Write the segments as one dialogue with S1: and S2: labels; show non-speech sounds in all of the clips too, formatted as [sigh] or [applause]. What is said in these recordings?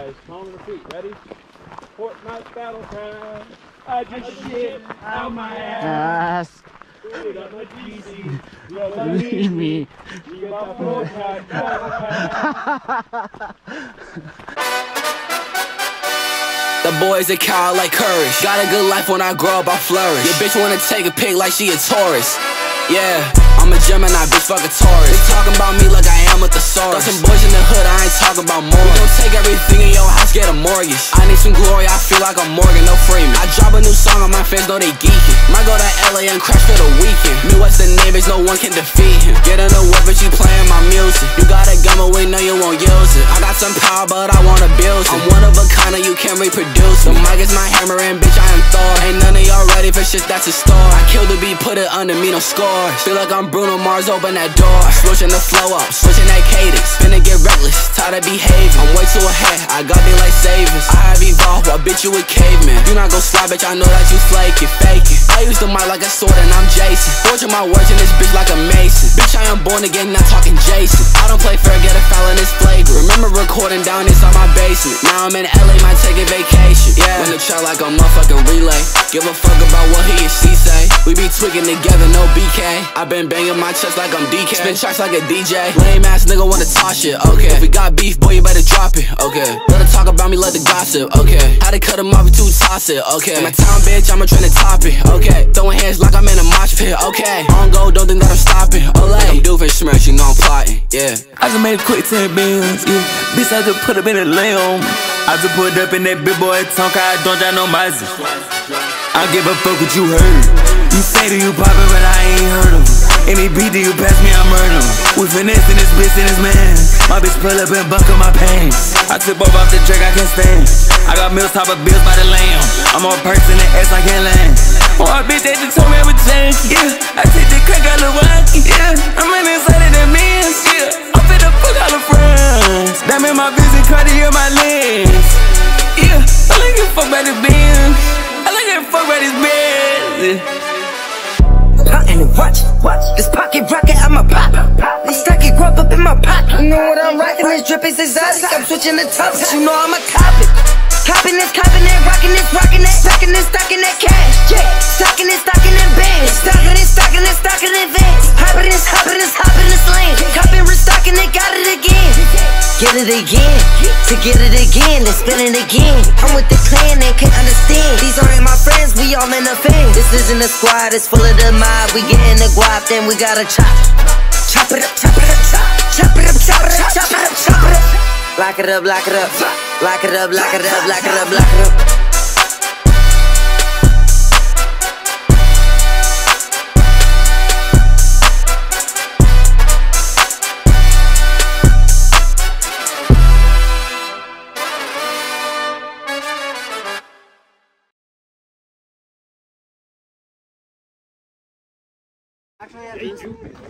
S1: guys. Calm feet. Ready? Fortnite battle time. I just shit out my ass.
S2: Ass.
S1: Dude, I'm a GC. [laughs]
S2: Leave
S1: me.
S2: me.
S1: You got Fortnite battle time. [laughs]
S3: The boys they cow like courage. Got a good life when I grow up, I flourish. Your bitch wanna take a pic like she a tourist. Yeah, I'm a Gemini, bitch, fuck a Taurus. They talking about me like I am with the source. Got some boys in the hood, I ain't talking about more. We gon' take everything in your house, get a mortgage. I need some glory, I feel like I'm Morgan, no Freeman. I drop a new song on my fans, know they geeking. Might go to LA and crash for the weekend. Midwest the neighbors, no one can defeat him. Get in the whip, but you playing my music. You got a gun, but we know you won't use it. I got some power, but I wanna build it. I'm one of a kind, and you can't reproduce. The mic is my hammer, and bitch, I am Thor. Ain't none of y'all ready for shit that's a star. I kill the beat, put it under me, no scores. Feel like I'm Bruno Mars, open that door. Switching the flow up, switching that cadence. Finna get reckless, tired of behaving. I'm way too ahead, I got me like savers. I bitch, you a caveman. You not gon' slide, bitch, I know that you flaking, faking. I use the mic like a sword, and I'm Jason. Fortune my words in this bitch like a mason. Bitch, I am born again, not talking Jason. I don't play fair, get a foul in this flagrant. Remember recording down inside my basement. Now I'm in LA, might take a vacation. Yeah, in the track like a motherfucking relay. Give a fuck about what he and she say. We be tweaking together, no BK. I been banging my chest like I'm DK. Spin tracks like a DJ. Lame ass nigga wanna talk shit, okay. If we got beef, boy, you better drop it, okay. Let her talk about me, let the gossip, okay. How to cut him off, too toss it, okay. In my town, bitch, I'ma tryna top it, okay. Throwing hands like I'm in a mosh pit, okay. On go, don't think that I'm stopping, olay. I'm doofing smash, you know I'm plotting, yeah.
S4: I just made a quick 10 bands, yeah. Bitch, I just put up in a lamb. I just put up in that big boy tongue, I don't got no mazzy. I give a fuck what you heard. You say that you poppin', but I ain't heard of Any beat that you pass me, I murder 'em. We finessing this bitch and this man. My bitch pull up and buckle my pants. I tip up off the track, I can't stand. I got meals, top of bills by the lamb. I'm on person that ass, I can't land. Oh, I bitch that just told me everything. Yeah, I take the crack out of wacky. Yeah, I'm in inside of the mans. Yeah, I'm finna fuck all the friends. That mean my vision, Cartier, my lens. Yeah, I like it fuck by the Benz. I like it fuck by this Benz.
S5: Hunting and watch, watch this pocket rocket, I'm a pop. This stocky grub up in my pocket. You know what I'm rocking? This drip is exotic. I'm switching the topics. You know I'm a cop it. Copping this, copping that, rocking this, rocking that, stocking this, stocking that cash. Yeah, stocking this, stocking that bands. Stocking this, stocking this, stocking that vans. Hopping this, hopping this, hopping this lane. Copping, restocking it, got. Get it again, to get it again, then spin it again. I'm with the clan, they can't understand. These aren't my friends, we all in the fame. This isn't a squad, it's full of the mob. We getting the guap, then we gotta chop. Chop it up, chop it up, chop. Chop it up, chop it up, chop it up, chop it up. Lock it up, lock it up. Lock it up, lock it up, lock it up, lock it up.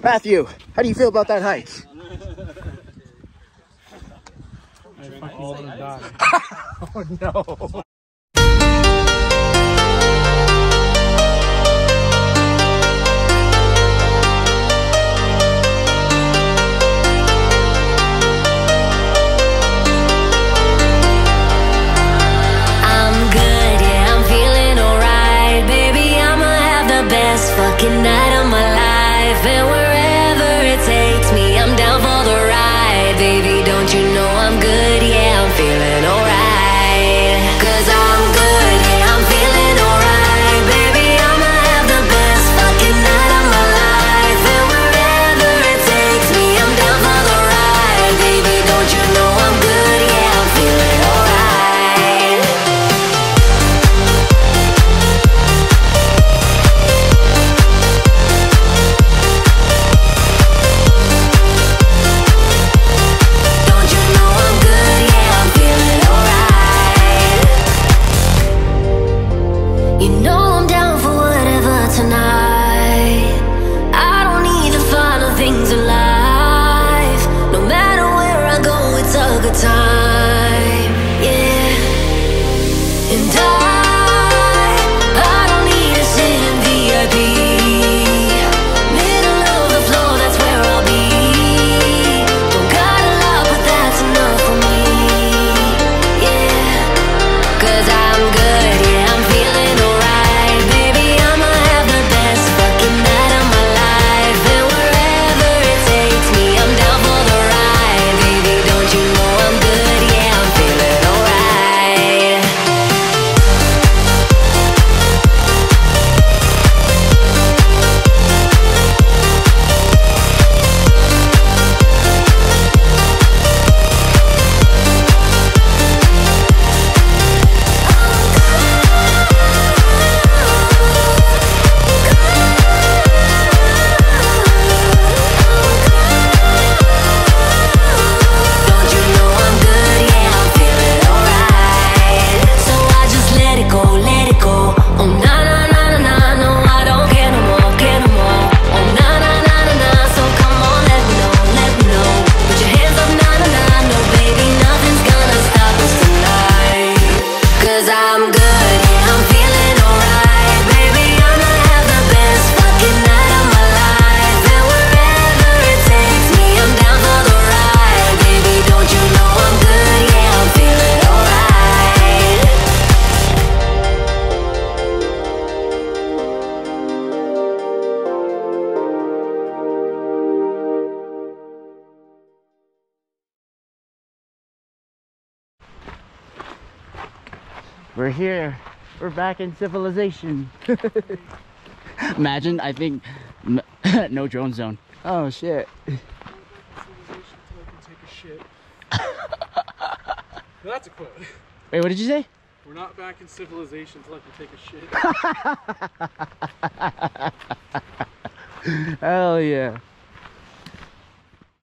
S2: Matthew, how do you feel about that hike? oh no.
S6: I'm good, yeah, I'm feeling alright. Baby, I'ma have the best fucking night. And wherever it takes me, I'm down for the ride. Baby, don't you know I'm good, yeah, I'm feeling
S7: We're here. We're back in civilization. [laughs] Imagine, I think, m- [laughs] no drone zone. Oh shit.
S1: That's a quote.
S7: Wait, what did you say?
S1: We're not back in civilization until I can take a shit. [laughs]
S7: Hell yeah.